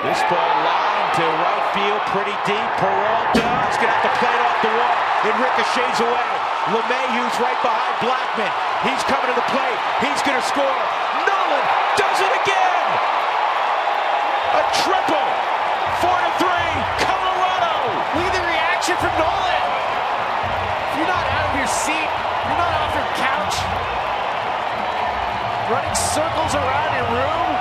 This ball lined to right field, pretty deep. Peralta's gonna have to play it off the wall. It ricochets away. LeMahieu's right behind Blackmon. He's coming to the plate. He's gonna score. Nolan does it again. A triple. Four to three. Colorado. Look at the reaction from Nolan. If you're not out of your seat, you're not off your couch, running circles around your room.